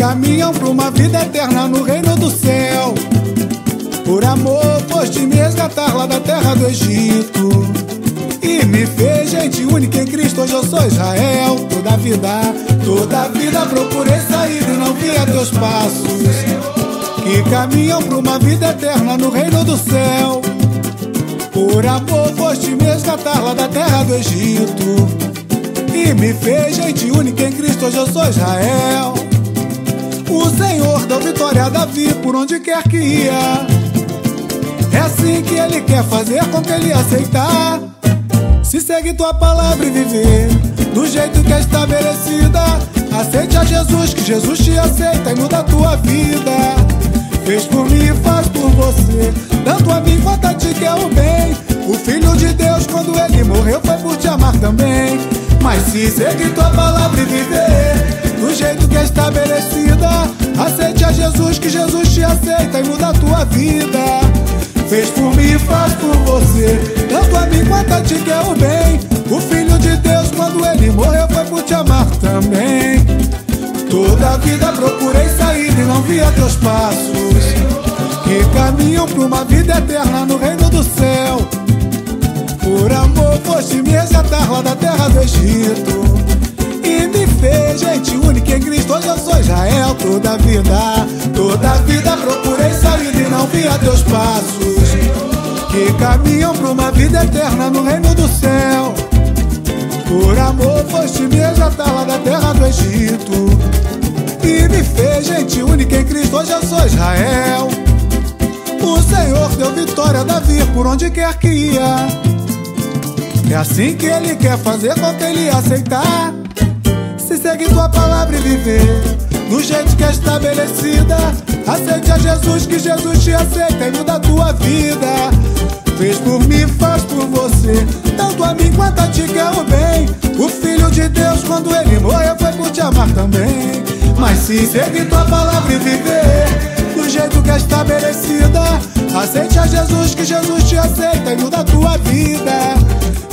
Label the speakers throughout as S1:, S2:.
S1: caminham para uma vida eterna no reino do céu. Por amor, foste me resgatar lá da terra do Egito e me fez gente única em Cristo. Hoje eu sou Israel. Toda vida, toda vida procurei saída e não via teus passos que caminham para uma vida eterna no reino do céu. Por amor, foste me resgatar lá da terra do Egito e me fez gente única em Cristo. Hoje eu sou Israel. O Senhor deu vitória a Davi por onde quer que ia. É assim que ele quer fazer com que ele aceitar. Se segue tua palavra e viver do jeito que é estabelecida. Aceite a Jesus, que Jesus te aceita e muda a tua vida. Fez por mim e faz por você, tanto a mim quanto a ti que é o bem. O Filho de Deus, quando ele morreu, foi por te amar também. Mas se seguir tua palavra e viver do jeito que é estabelecida, aceite a Jesus, que Jesus te aceita e muda a tua vida. Fez por mim e faz por você, tanto a mim quanto a ti que é o bem. O Filho de Deus, quando ele morreu, foi por te amar também. Toda a vida procurei saída e não via teus passos que caminham para uma vida eterna no reino do céu. Por amor foste me resgatar lá da terra do Egito e me gente única em Cristo. Hoje eu sou Israel. Toda a vida, toda a vida procurei saída e não via teus passos que caminham para uma vida eterna no reino do céu. Por amor foste me resgatar lá da terra do Egito E me fez gente única em Cristo, hoje eu sou Israel O Senhor deu vitória a Davi por onde quer que ia É assim que Ele quer fazer que Ele aceitar seguir tua palavra e viver do jeito que é estabelecida. Aceite a Jesus, que Jesus te aceita e muda a tua vida. Fez por mim, faz por você Tanto a mim quanto a ti que é o bem. O Filho de Deus, quando ele morreu, foi por te amar também. Mas se seguir tua palavra e viver Do jeito que é estabelecida Aceite a Jesus, que Jesus te aceita e muda a tua vida.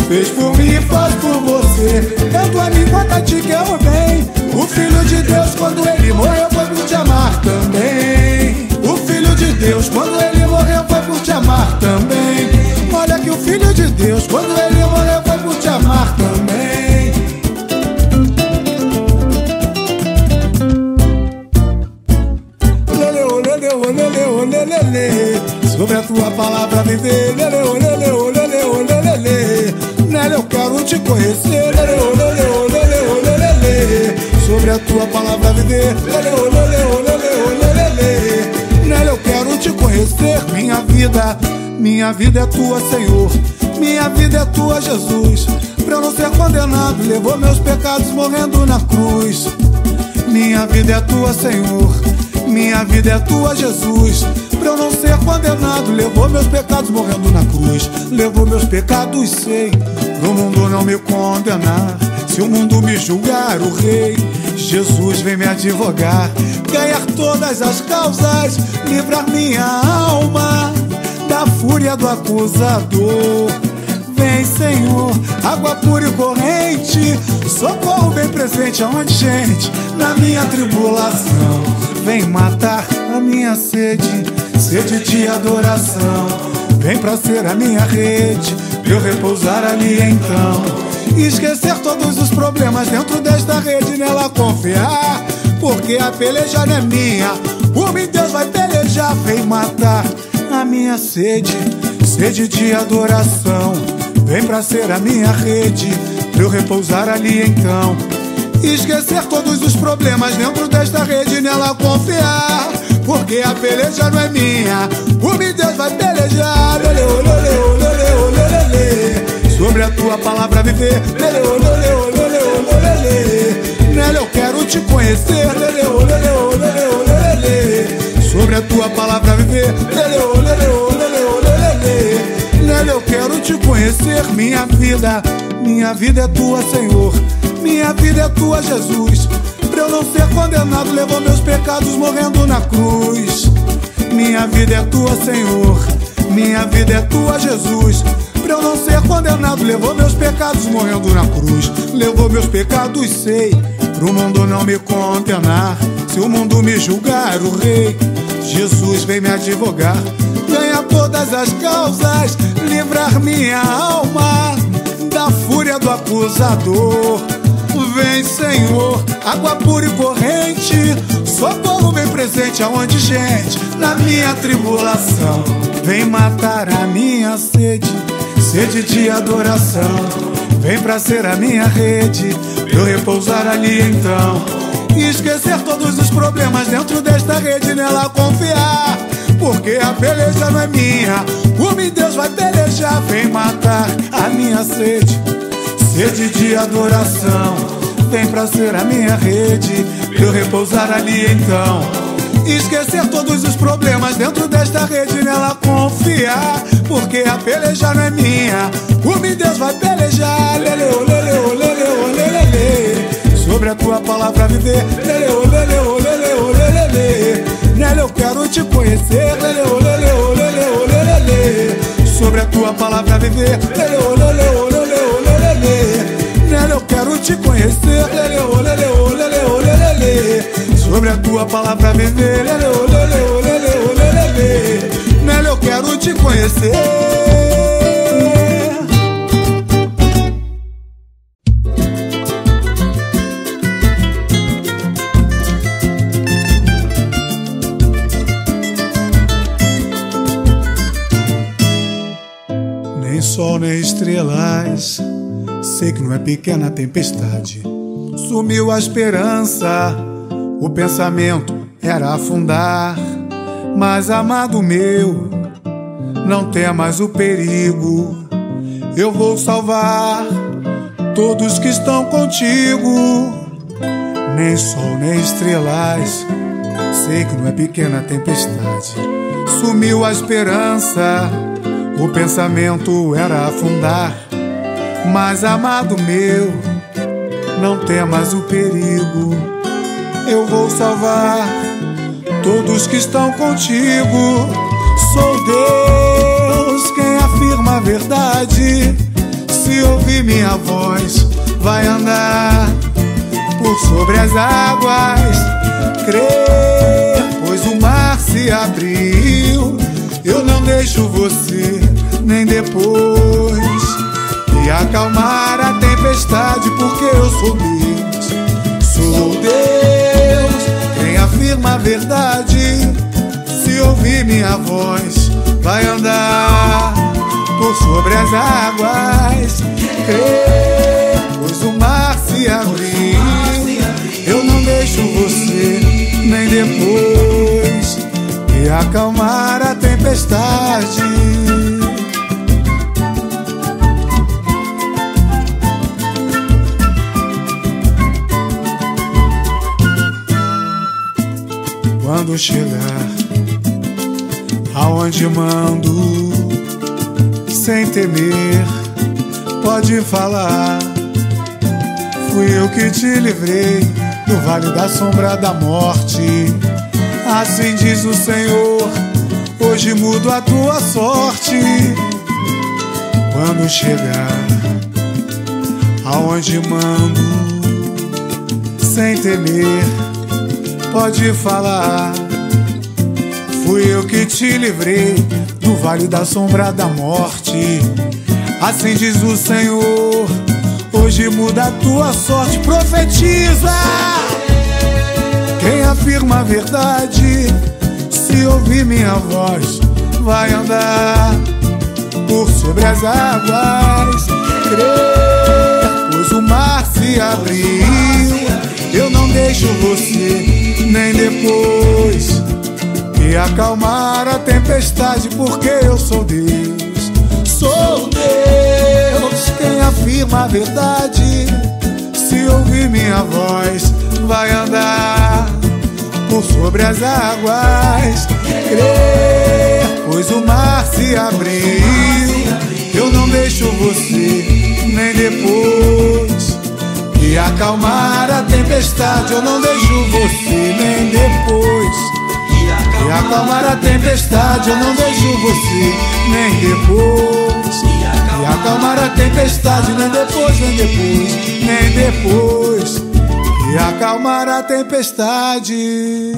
S1: Fez por mim e faz por você. Tanto a mim quanto a ti que é o bem O Filho de Deus, quando ele morreu, foi por te amar também. O Filho de Deus, quando ele morreu, foi por te amar também. Olha que o Filho de Deus, quando ele Sobre a tua palavra viver, lele, oh, lele, oh, lele, oh, lele, lele. Nela eu quero te conhecer, lele, oh, lele, oh, lele, oh, lele. Sobre a tua palavra viver, lele, oh, lele, oh, lele, oh, lele, lele. Nela eu quero te conhecer, minha vida. Minha vida é tua, Senhor. Minha vida é tua, Jesus. Pra eu não ser condenado, levou meus pecados morrendo na cruz. Minha vida é tua, Senhor. Minha vida é tua, Jesus. Eu não ser condenado, levou meus pecados morrendo na cruz. Levou meus pecados, sei, pro mundo não me condenar. Se o mundo me julgar, o rei, Jesus vem me advogar. Ganhar todas as causas, livrar minha alma da fúria do acusador. Vem, Senhor, água pura e corrente, socorro bem presente aonde, gente, na minha tribulação. Vem matar a minha sede, sede de adoração. Vem pra ser a minha rede, pra eu repousar ali então. Esquecer todos os problemas dentro desta rede, nela confiar. Porque a peleja não é minha, por mim Deus vai pelejar. Vem matar a minha sede, sede de adoração. Vem pra ser a minha rede, pra eu repousar ali então. Esquecer todos os problemas dentro desta rede, nela confiar. Porque a peleja não é minha, por mim Deus vai pelejar. Lele. Sobre a tua palavra viver. Lele. Nela eu quero te conhecer. Lele. Sobre a tua palavra viver. Lele. Nela eu quero te conhecer, minha vida. Minha vida é tua, Senhor. Minha vida é tua, Jesus. Pra eu não ser condenado, levou meus pecados morrendo na cruz. Minha vida é tua, Senhor. Minha vida é tua, Jesus. Pra eu não ser condenado. levou meus pecados morrendo na cruz. Levou meus pecados, sei, pro mundo não me condenar. Se o mundo me julgar, o rei Jesus vem me advogar. Ganha todas as causas, livrar minha alma da fúria do acusador. Vem, Senhor, água pura e corrente, socorro bem presente aonde, gente, na minha tribulação. Vem matar a minha sede, sede de adoração. Vem pra ser a minha rede, eu repousar ali então. E esquecer todos os problemas dentro desta rede, nela confiar. Porque a peleja não é minha, o meu Deus vai pelejar. Vem matar a minha sede, sede de adoração. Vem pra ser a minha rede, pra eu repousar ali então. Esquecer todos os problemas dentro desta rede, nela confiar. Porque a peleja não é minha, o meu Deus vai pelejar. Lele, lele, lele, lele. Sobre a tua palavra viver. Lele, lele, lele, lele. Nela eu quero te conhecer. Lele, lele, lele, lele. Sobre a tua palavra viver. Lele, lele, te conhecer. Lele, lele, lele, lele, lele sobre a tua palavra viver. Lele, lele, lele, lele, lele. Nela eu quero te conhecer. Pequena tempestade. Sumiu a esperança o pensamento era afundar, mas amado meu, não temas o perigo. Eu vou salvar todos que estão contigo. Nem sol, nem estrelas, sei que não é pequena tempestade. Sumiu a esperança, o pensamento era afundar. Mas amado meu, não temas o perigo eu vou salvar todos que estão contigo. Sou Deus quem afirma a verdade. Se ouvir minha voz, vai andar por sobre as águas. Crer, pois o mar se abriu. Eu não deixo você nem depois e acalmar a tempestade, porque eu sou Deus. Sou Deus afirma a verdade. Se ouvir minha voz, vai andar por sobre as águas. Pois o mar se abriu. Eu não deixo você nem depois e acalmar a tempestade. Quando chegar aonde mando, sem temer, pode falar. Fui eu que te livrei do vale da sombra da morte. Assim diz o Senhor, hoje mudo a tua sorte. Quando chegar aonde mando, sem temer pode falar. Fui eu que te livrei do vale da sombra da morte. Assim diz o Senhor, hoje muda a tua sorte. Profetiza! Quem afirma a verdade, se ouvir minha voz, vai andar por sobre as águas. Crer, pois o mar se abriu. Eu não deixo você nem depois e acalmar a tempestade, porque eu sou Deus. Sou Deus quem afirma a verdade. Se ouvir minha voz, vai andar por sobre as águas. Crer, pois o mar se abriu. Eu não deixo você nem depois e acalmar a tempestade. Eu não deixo você nem depois. E acalmar a tempestade. Eu não deixo você nem depois. E acalmar a tempestade. nem depois, nem depois, nem depois que acalmar a tempestade.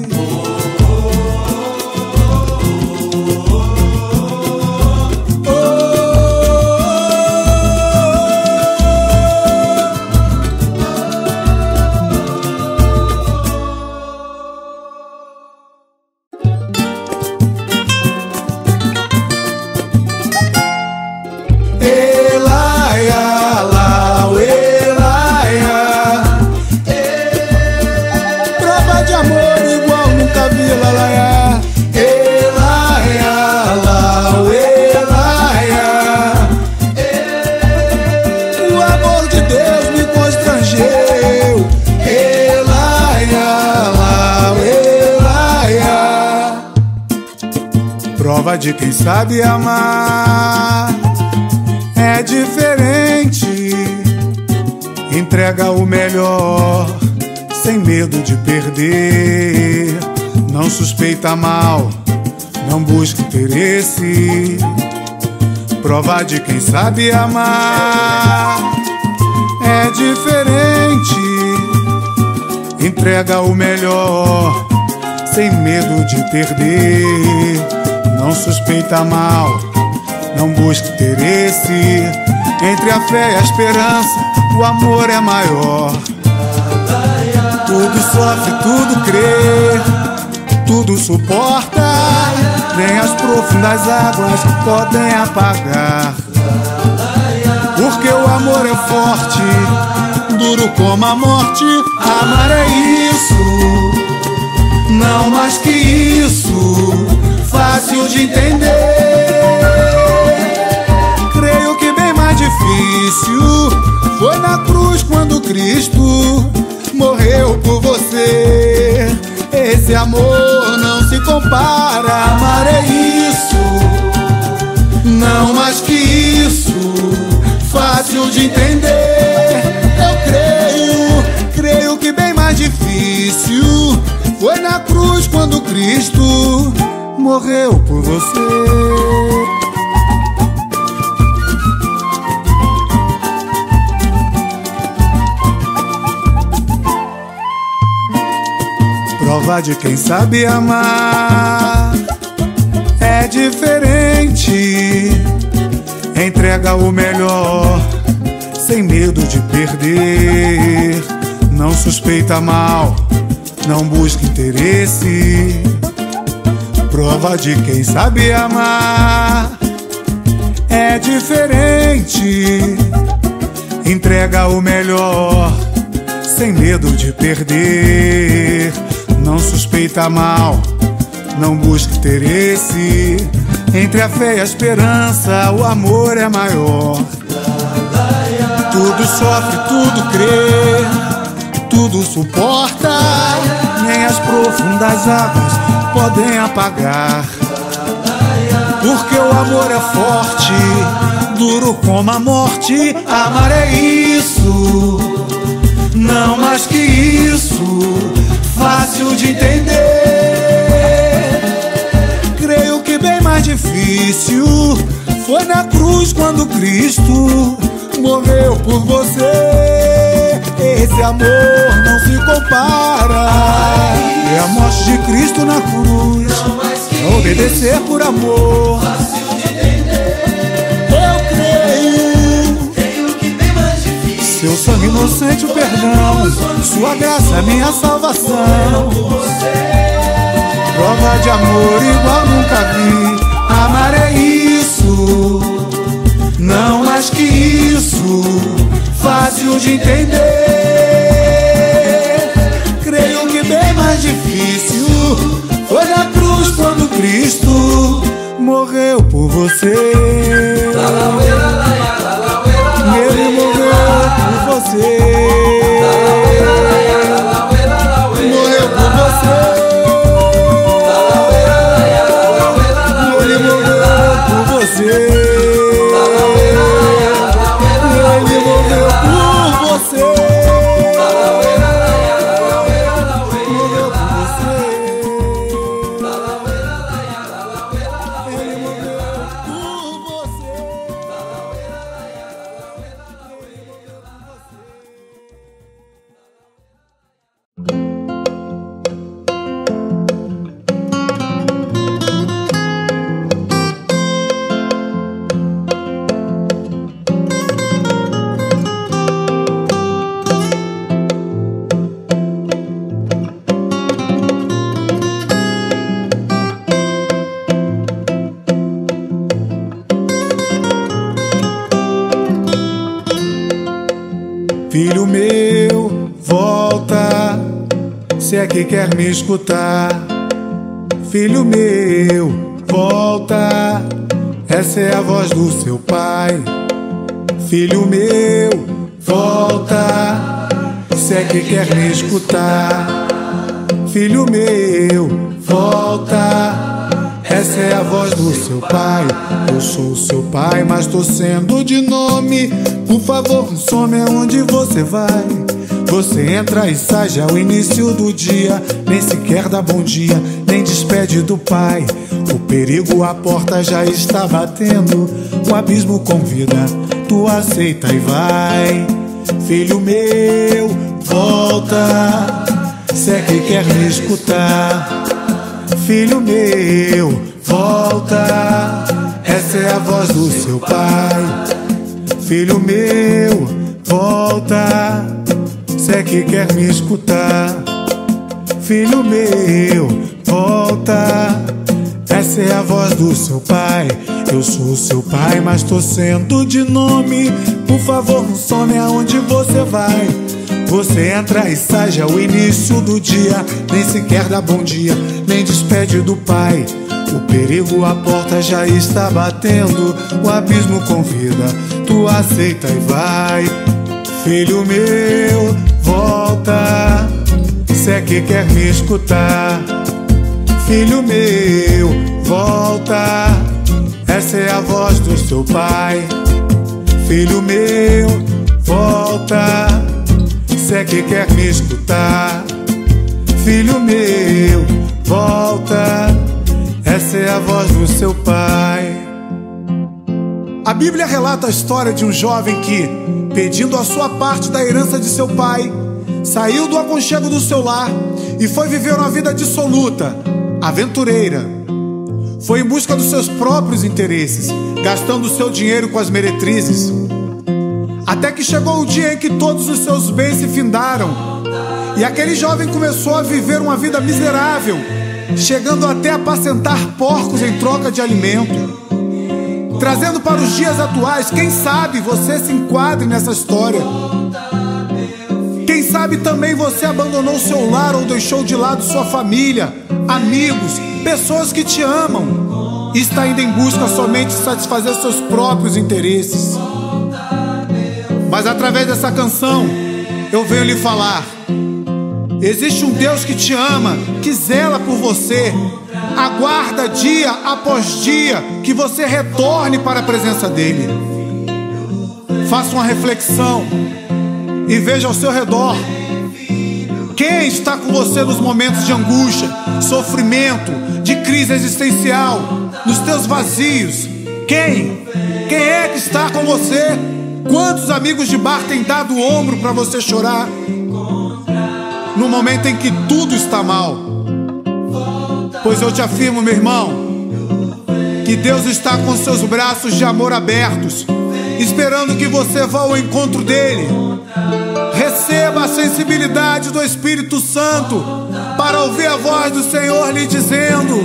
S1: De quem sabe amar é diferente. Entrega o melhor sem medo de perder. Não suspeita mal, não busca interesse. Prova de quem sabe amar é diferente. Entrega o melhor sem medo de perder não suspeita mal, não busca interesse. Entre a fé e a esperança, o amor é maior. Tudo sofre, tudo crê, tudo suporta. Nem as profundas águas podem apagar. Porque o amor é forte, duro como a morte. Amar é isso, não mais que isso fácil de entender. Creio que bem mais difícil foi na cruz quando Cristo morreu por você. Esse amor não se compara, amar é isso, não mais que isso, fácil de entender. Eu creio, creio que bem mais difícil foi na cruz quando Cristo morreu por você. Prova de quem sabe amar é diferente. Entrega o melhor sem medo de perder. Não suspeita mal, não busca interesse prova de quem sabe amar é diferente. Entrega o melhor sem medo de perder. Não suspeita mal, não busca interesse. Entre a fé e a esperança, o amor é maior. Tudo sofre, tudo crê, tudo suporta. Nem as profundas águas podem apagar. Porque o amor é forte, duro como a morte. Amar é isso, não mais que isso, fácil de entender. Creio que bem mais difícil foi na cruz quando Cristo morreu por você. Esse amor não se compara. É a morte de Cristo na cruz. É obedecer por amor. Eu creio. Seu sangue inocente, o perdão. Sua graça é minha salvação. Prova de amor igual nunca vi. Amar é isso. Não mais que isso. Fácil de entender difícil foi na cruz quando Cristo morreu por você. Ele morreu por você. É que quer me escutar. Filho meu, volta, essa é a voz do seu pai. Filho meu, volta, se é que quer me escutar. Filho meu, volta, essa é a voz do seu pai. Eu sou seu pai, mas tô sendo de nome. Por favor, some aonde você vai. Você entra e sai já é o início do dia. Nem sequer dá bom dia, nem despede do pai. O perigo à porta já está batendo. O abismo convida, tu aceita e vai. Filho meu, volta. Se é que quer me escutar, filho meu, volta. Essa é a voz do seu pai. Filho meu, volta. É que quer me escutar, filho meu, volta. Essa é a voz do seu pai. Eu sou seu pai, mas tô sendo de nome. Por favor, não some aonde você vai. Você entra e sai já é o início do dia. Nem sequer dá bom dia, nem despede do pai. O perigo à porta já está batendo. O abismo convida, tu aceita e vai. Filho meu, volta. Se é que quer me escutar. Filho meu, volta. Essa é a voz do seu pai. Filho meu, volta. Se é que quer me escutar. Filho meu, volta. Essa é a voz do seu pai. A Bíblia relata a história de um jovem que, pedindo a sua parte da herança de seu pai, saiu do aconchego do seu lar e foi viver uma vida dissoluta, aventureira. Foi em busca dos seus próprios interesses, gastando seu dinheiro com as meretrizes. Até que chegou o dia em que todos os seus bens se findaram e aquele jovem começou a viver uma vida miserável, chegando até a apacentar porcos em troca de alimento. Trazendo para os dias atuais, quem sabe você se enquadre nessa história. Sabe também você abandonou seu lar ou deixou de lado sua família, amigos, pessoas que te amam e está indo em busca somente de satisfazer seus próprios interesses. Mas através dessa canção, eu venho lhe falar: existe um Deus que te ama, que zela por você, aguarda dia após dia que você retorne para a presença dEle. Faça uma reflexão e veja ao seu redor quem está com você nos momentos de angústia, sofrimento, de crise existencial, nos teus vazios. Quem? Quem é que está com você? Quantos amigos de bar têm dado o ombro para você chorar? No momento em que tudo está mal. Pois eu te afirmo, meu irmão, que Deus está com seus braços de amor abertos, esperando que você vá ao encontro dele. Receba a sensibilidade do Espírito Santo para ouvir a voz do Senhor lhe dizendo: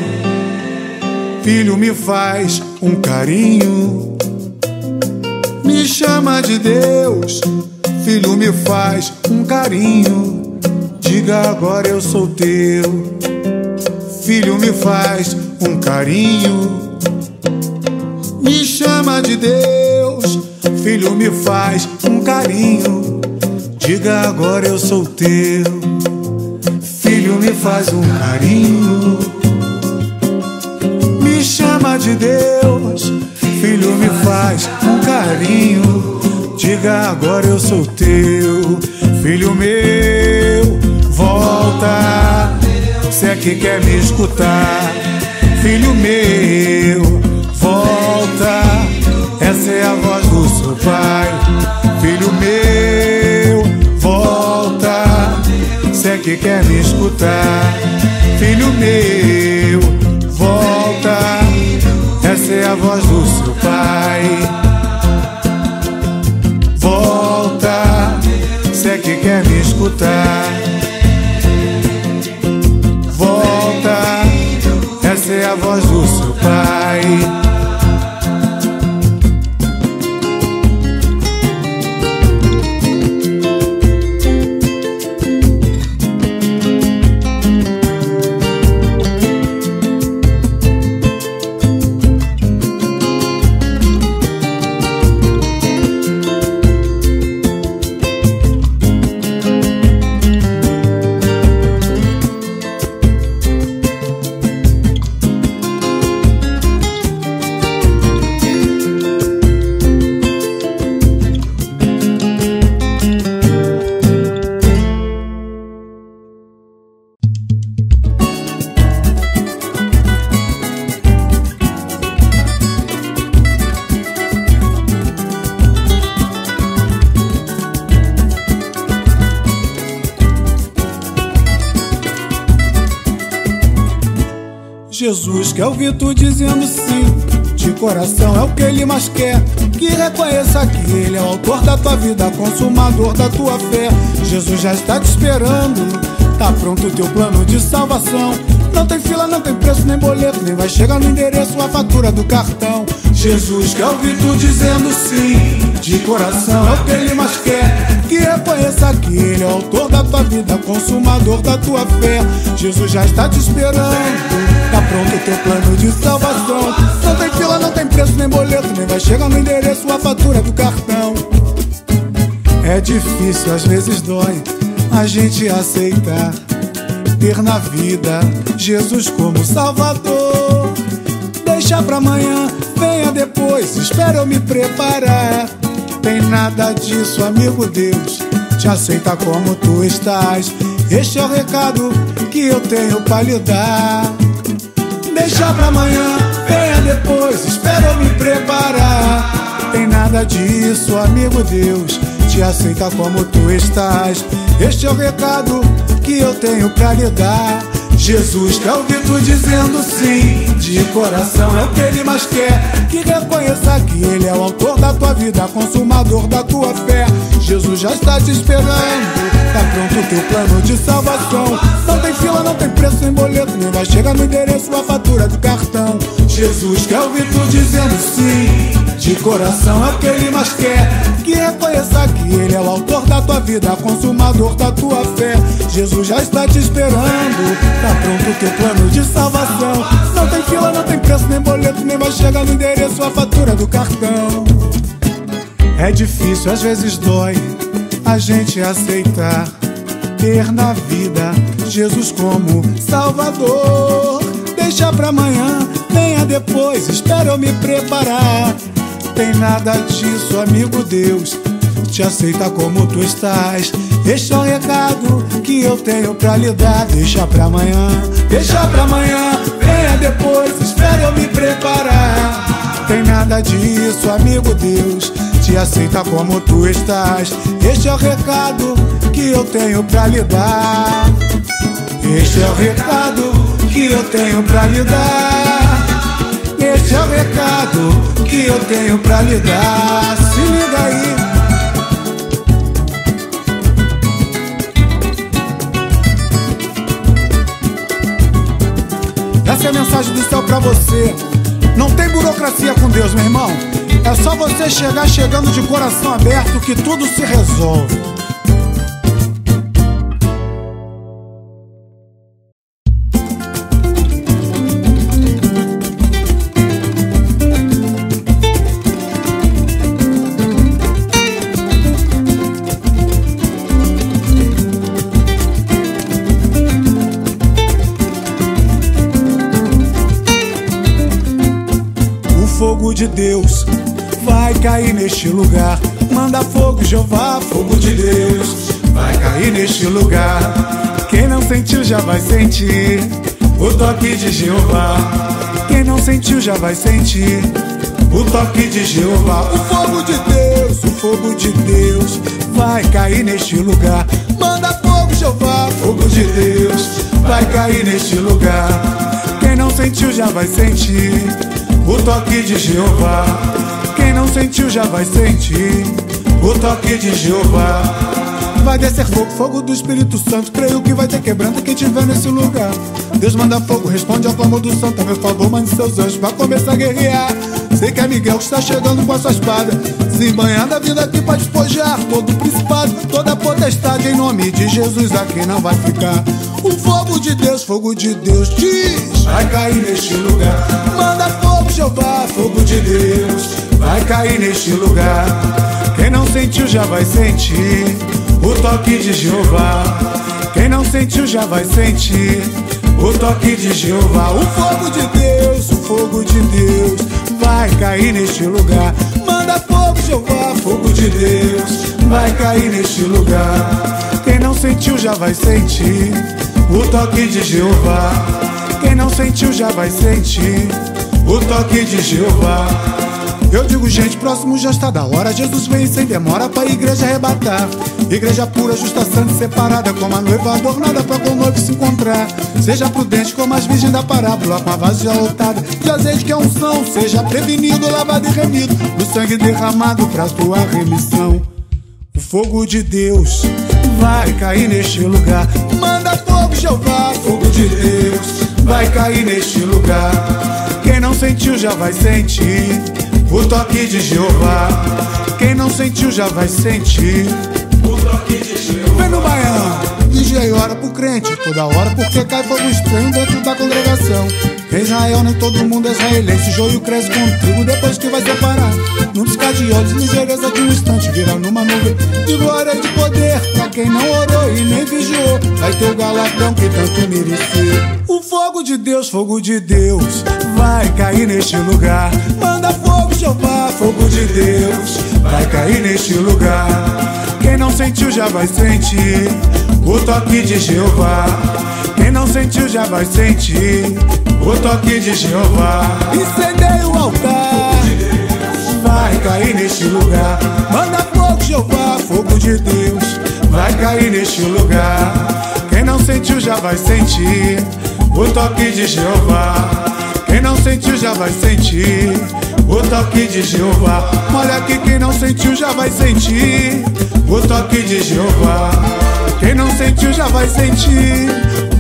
S1: Filho, me faz um carinho, me chama de Deus. Filho, me faz um carinho, diga agora eu sou teu. Filho, me faz um carinho, me chama de Deus. Filho, me faz um carinho, diga agora eu sou teu. Filho, me faz um carinho, me chama de Deus. Filho, me faz um carinho, diga agora eu sou teu. Filho meu, volta se é que quer me escutar. Filho meu, volta. Essa é a voz do seu pai. Filho meu, volta. Se é que quer me escutar. Filho meu, volta. Essa é a voz do seu pai. Volta. Se é que quer me escutar. Essa é a voz Ouvir tu dizendo sim. De coração é o que ele mais quer. Que reconheça que ele é o autor da tua vida, consumador da tua fé. Jesus já está te esperando. Tá pronto o teu plano de salvação. Não tem fila, não tem preço, nem boleto, nem vai chegar no endereço a fatura do cartão. Jesus quer ouvir tu dizendo sim, de coração é o que ele mais quer. Que reconheça que ele é autor da tua vida, consumador da tua fé. Jesus já está te esperando, tá pronto o teu plano de salvação. Não tem fila, não tem preço, nem boleto, nem vai chegar no endereço a fatura do cartão. É difícil, às vezes dói a gente aceitar ter na vida Jesus como Salvador. Deixa pra amanhã, venha depois, espera eu me preparar. Tem nada disso, amigo Deus, te aceita como tu estás. Este é o recado que eu tenho pra lhe dar. Deixa pra amanhã, venha depois, espera eu me preparar. Tem nada disso, amigo Deus, te aceita como tu estás. Este é o recado que eu tenho pra lhe dar. Jesus quer ouvir tu dizendo sim, de coração é o que ele mais quer. Que reconheça que ele é o autor da tua vida, consumador da tua fé. Jesus já está te esperando, tá pronto o teu plano de salvação. Não tem fila, não tem preço, nem boleto, nem vai chegar no endereço a fatura do cartão. Jesus quer ouvir tu dizendo sim, de coração é o que ele mais quer. Que reconheça que ele é o autor da tua vida, consumador da tua fé. Jesus já está te esperando, tá pronto o teu plano de salvação. Não tem fila, não tem preço, nem boleto, nem vai chegar no endereço a fatura do cartão. É difícil, às vezes dói a gente aceitar ter na vida Jesus como Salvador. Deixa pra amanhã, venha depois, espera eu me preparar. Tem nada disso, amigo Deus, te aceita como tu estás. Este é o recado que eu tenho pra lhe dar. Deixa pra amanhã, deixa pra amanhã, venha depois, espera eu me preparar. Tem nada disso, amigo Deus, te aceita como tu estás. Este é o recado que eu tenho pra lhe dar. Este é o recado que eu tenho pra lhe dar. Este é o recado que eu tenho pra lhe dar. Se liga aí. Essa é a mensagem do céu pra você. Não tem burocracia com Deus, meu irmão. É só você chegar chegando de coração aberto que tudo se resolve. Deus vai cair neste lugar. Manda fogo, Jeová, fogo de Deus vai cair neste lugar. Quem não sentiu já vai sentir o toque de Jeová. Quem não sentiu já vai sentir o toque de Jeová. O fogo de Deus, o fogo de Deus vai cair neste lugar. Manda fogo, Jeová, fogo de Deus vai cair neste lugar. Quem não sentiu já vai sentir o toque de Jeová. Quem não sentiu já vai sentir o toque de Jeová. Vai descer fogo, fogo do Espírito Santo. Creio que vai ter quebrando quem tiver nesse lugar. Deus manda fogo, responde ao clamor do santo. A meu favor, mande seus anjos pra começar a guerrear. Sei que é Miguel que está chegando com a sua espada. Se banhando a vida aqui pra despojar todo principado, toda potestade em nome de Jesus aqui não vai ficar. O fogo de Deus, fogo de Deus diz: vai cair neste lugar. Manda Jeová, fogo de Deus, vai cair neste lugar. Quem não sentiu já vai sentir o toque de Jeová. Quem não sentiu já vai sentir o toque de Jeová. O fogo de Deus, o fogo de Deus vai cair neste lugar. Manda fogo, Jeová, fogo de Deus vai cair neste lugar. Quem não sentiu já vai sentir o toque de Jeová. Quem não sentiu já vai sentir o toque de Jeová. Eu digo, gente, próximo já está da hora. Jesus vem sem demora pra igreja arrebatar. Igreja pura, justa, santa e separada. Como a noiva adornada pra com o noivo se encontrar. Seja prudente como as virgens da parábola. Com a vasilha lotada de azeite que é unção. Seja prevenido, lavado e remido. Do sangue derramado pra tua remissão. O fogo de Deus vai cair neste lugar. Manda fogo, Jeová, fogo de Deus vai cair neste lugar. Sentiu já vai sentir o toque de Jeová. Quem não sentiu já vai sentir o toque de Jeová. Vem no baiano. DJ ora pro crente, toda hora porque cai fogo estranho dentro da congregação. Israel nem todo mundo é israelense, joio cresce com trigo depois que vai separar. Num piscar de olhos, ligeireza de um instante, vira numa nuvem de glória e de poder. Quem não orou e nem vigiou, vai ter o galardão que tanto mereceu. O fogo de Deus, fogo de Deus, vai cair neste lugar. Manda fogo, Jeová, fogo de Deus, vai cair neste lugar. Quem não sentiu já vai sentir o toque de Jeová. Quem não sentiu já vai sentir o toque de Jeová. Incendei o altar, vai cair neste lugar. Manda fogo, Jeová, fogo de Deus, vai cair neste lugar. Quem não sentiu já vai sentir o toque de Jeová. Quem não sentiu já vai sentir o toque de Jeová. Olha aqui, quem não sentiu já vai sentir o toque de Jeová. Quem não sentiu já vai sentir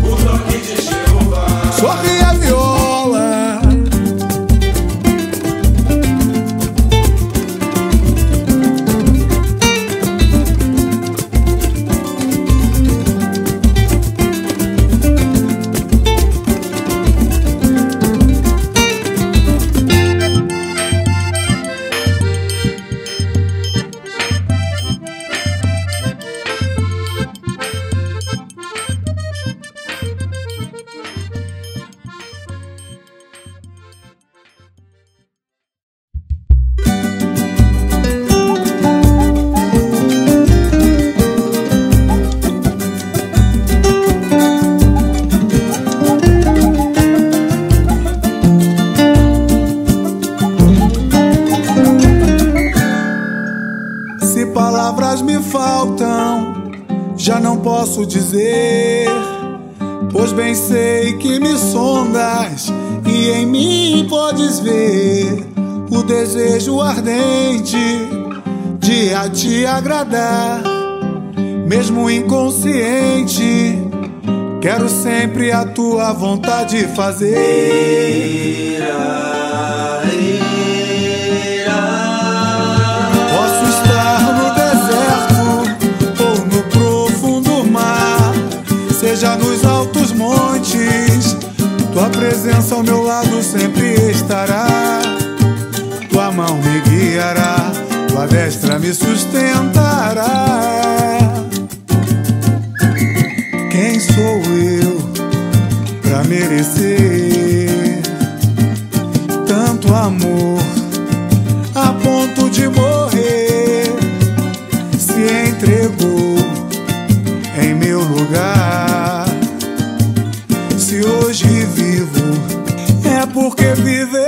S1: o toque de Jeová. Sorri de a te agradar, mesmo inconsciente. Quero sempre a tua vontade fazer. Posso estar no deserto ou no profundo mar, seja nos altos montes, tua presença ao meu lado sempre estará. Destra me sustentará. Quem sou eu pra merecer tanto amor? a ponto de morrer, se entregou em meu lugar. Se hoje vivo, é porque vive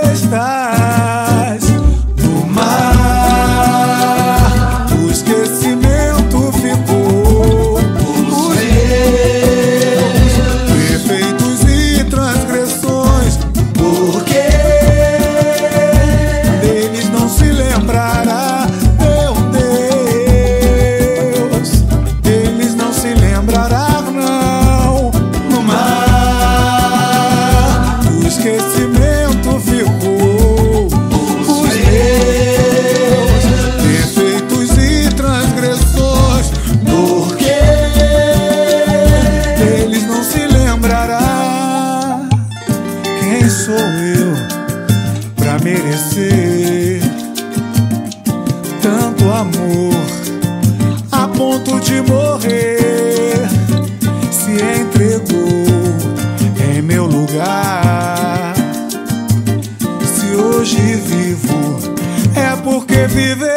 S1: eu? pra merecer tanto amor a ponto de morrer se entregou em meu lugar se hoje vivo é porque vive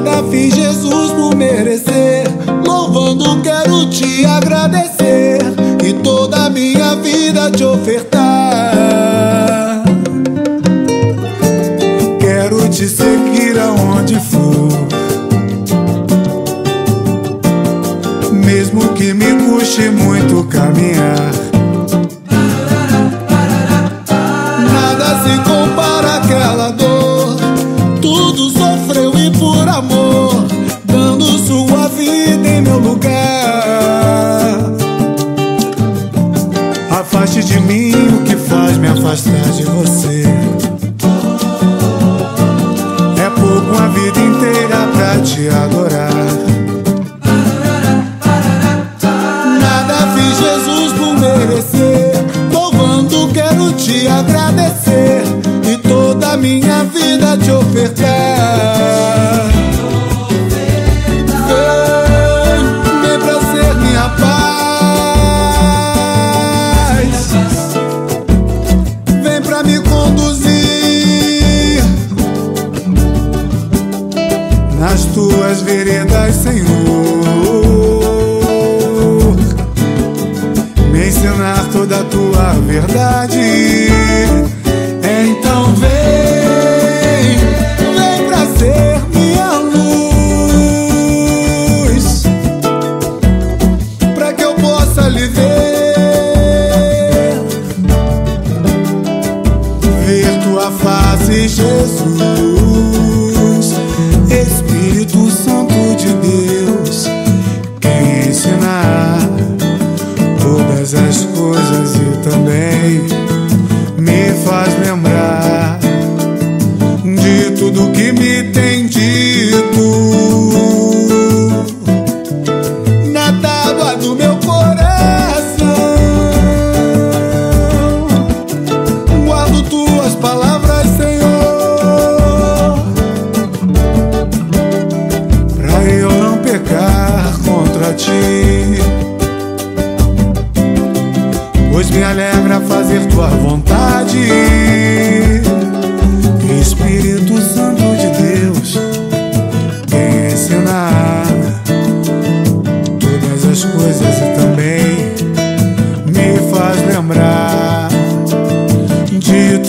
S1: nada fiz Jesus por merecer. Louvando quero te agradecer e toda a minha vida te ofertar. Quero te seguir aonde for. Mesmo que me custe muito caminhar. gostar de você. É pouco uma vida inteira pra te adorar. Nada fiz Jesus por merecer. Louvando, quero te agradecer. E toda a minha vida te ofertar. toda a tua verdade.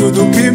S1: tudo que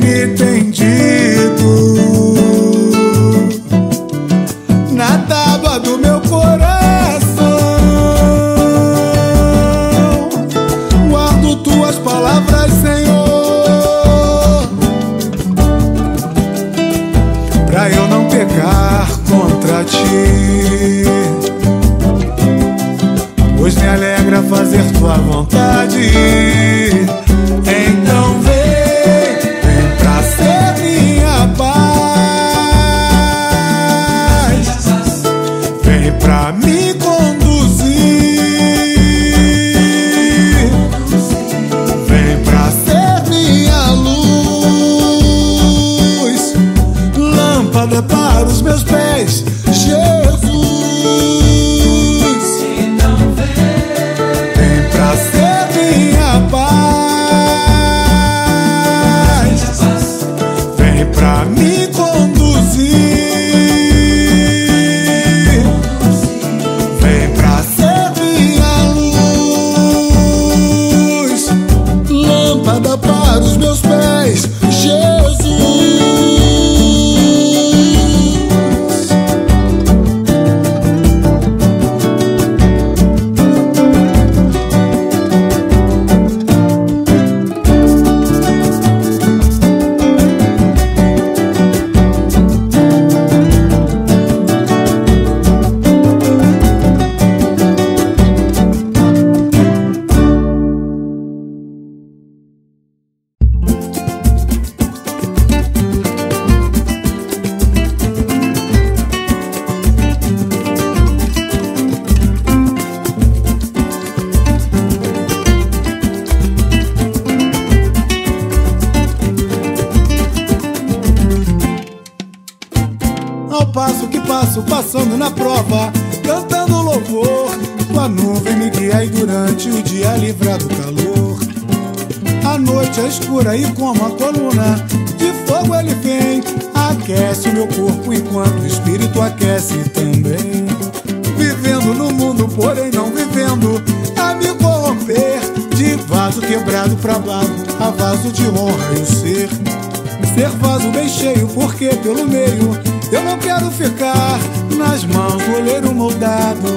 S1: honra eu ser. Ser vaso bem cheio, porque pelo meio eu não quero ficar nas mãos do olheiro moldado,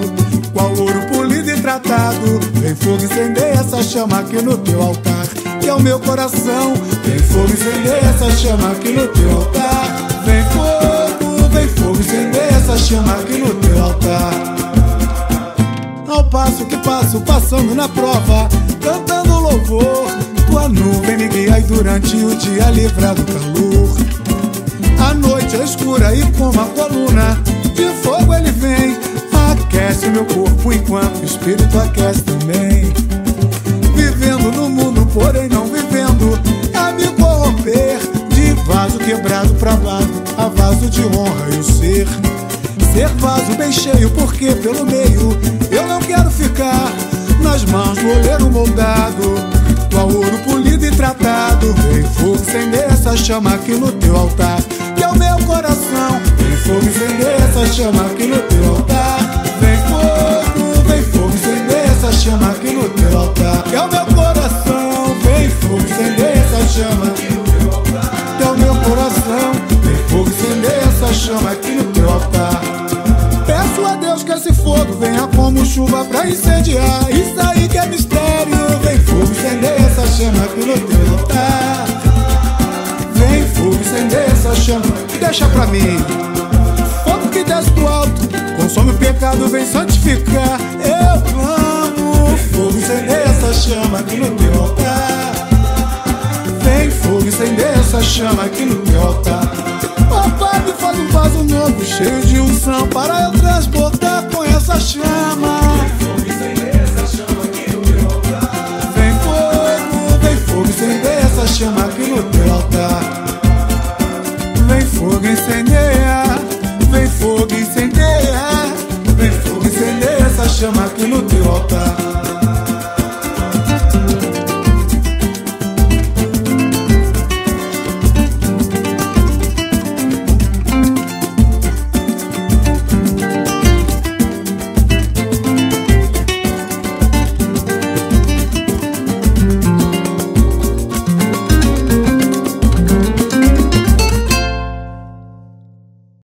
S1: qual ouro polido e tratado. Vem fogo incender essa chama aqui no teu altar, que é o meu coração. Vem fogo incender essa chama aqui no teu altar. Vem fogo, vem fogo incender essa chama aqui no teu altar. Ao passo que passo, passando na prova, cantando louvor. Tua nuvem me guia e durante o dia livra do calor. A noite é escura e como a coluna de fogo ele vem. Aquece o meu corpo enquanto o espírito aquece também. Vivendo no mundo, porém não vivendo, a me corromper. De vaso quebrado pra vaso, a vaso de honra eu ser. Ser vaso bem cheio, porque pelo meio eu não quero ficar nas mãos do olheiro moldado. Tua ouro polido e tratado. Vem fogo acender essa chama aqui no teu altar, que é o meu coração. Vem fogo acender essa chama aqui no teu altar. Vem fogo, vem fogo acender essa chama aqui no teu altar, que é o meu coração. Vem fogo acender essa chama aqui no teu altar, que é o meu coração. Vem fogo acender essa chama aqui no teu altar. Peço a Deus que esse fogo venha como chuva pra incendiar. Isso aí que é mistério. Chama no teu altar. Vem fogo acender essa chama e deixa pra mim. Fogo que desce do alto, consome o pecado, vem santificar. Eu clamo. Fogo acender essa chama aqui no teu altar. Vem fogo acender essa chama aqui no teu altar. Ó Pai, me faz um vaso novo, cheio de unção, para eu transportar com essa chama. Vem chama aqui no teu altar. Vem fogo incendiar, vem fogo incendiar, vem fogo acender essa chama aqui no teu altar.